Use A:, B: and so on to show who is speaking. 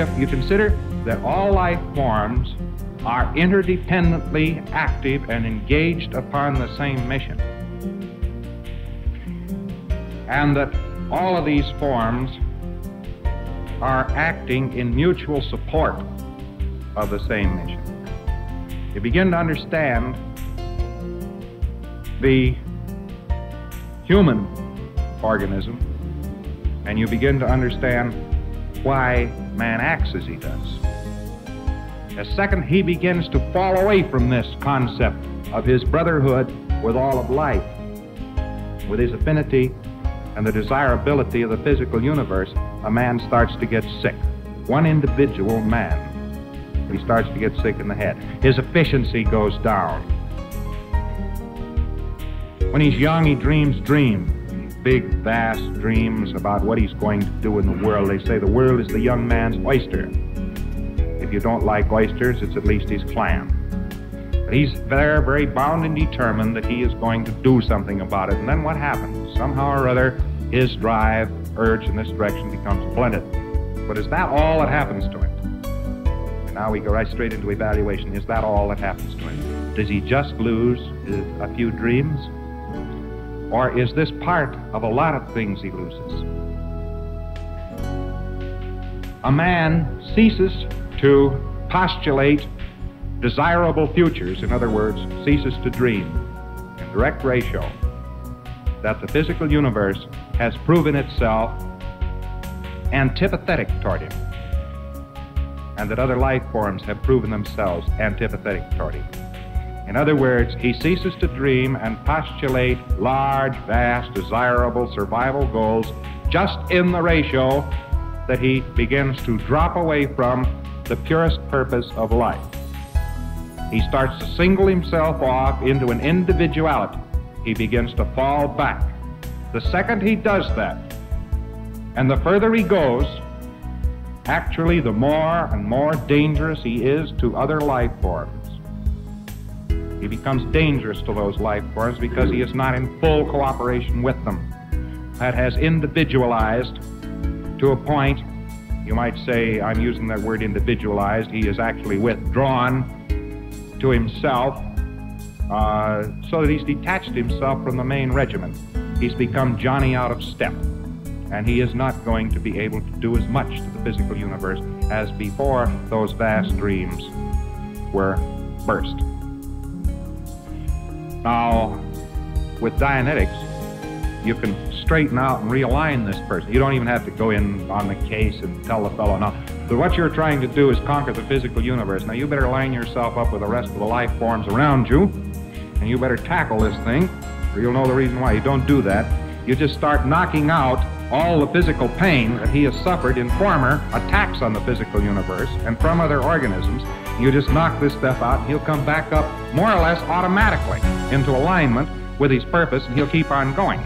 A: if you consider that all life forms are interdependently active and engaged upon the same mission, and that all of these forms are acting in mutual support of the same mission. You begin to understand the human organism, and you begin to understand why man acts as he does. The second he begins to fall away from this concept of his brotherhood with all of life, with his affinity and the desirability of the physical universe, a man starts to get sick. One individual man. He starts to get sick in the head. His efficiency goes down. When he's young, he dreams dreams, big, vast dreams about what he's going to do in the world. They say the world is the young man's oyster. If you don't like oysters, it's at least his clam. But he's there, very bound and determined that he is going to do something about it. And then what happens? Somehow or other, his drive, urge in this direction becomes blunted. But is that all that happens to him? And now we go right straight into evaluation. Is that all that happens to him? Does he just lose a few dreams? Or is this part of a lot of things he loses? A man ceases to postulate desirable futures, in other words, ceases to dream in direct ratio that the physical universe has proven itself antipathetic toward him, and that other life forms have proven themselves antipathetic toward him. In other words, he ceases to dream and postulate large, vast, desirable survival goals just in the ratio that he begins to drop away from the purest purpose of life. He starts to single himself off into an individuality. He begins to fall back. The second he does that, and the further he goes, actually the more and more dangerous he is to other life forms. He becomes dangerous to those life forms because he is not in full cooperation with them. That has individualized to a point, you might say, I'm using that word individualized, he is actually withdrawn to himself uh, so that he's detached himself from the main regiment. He's become Johnny out of step, and he is not going to be able to do as much to the physical universe as before those vast dreams were burst. Now, with Dianetics, you can straighten out and realign this person. You don't even have to go in on the case and tell the fellow, no. But what you're trying to do is conquer the physical universe. Now, you better line yourself up with the rest of the life forms around you, and you better tackle this thing, or you'll know the reason why. You don't do that. You just start knocking out all the physical pain that he has suffered in former attacks on the physical universe and from other organisms you just knock this stuff out, and he'll come back up more or less automatically into alignment with his purpose, and he'll keep on going.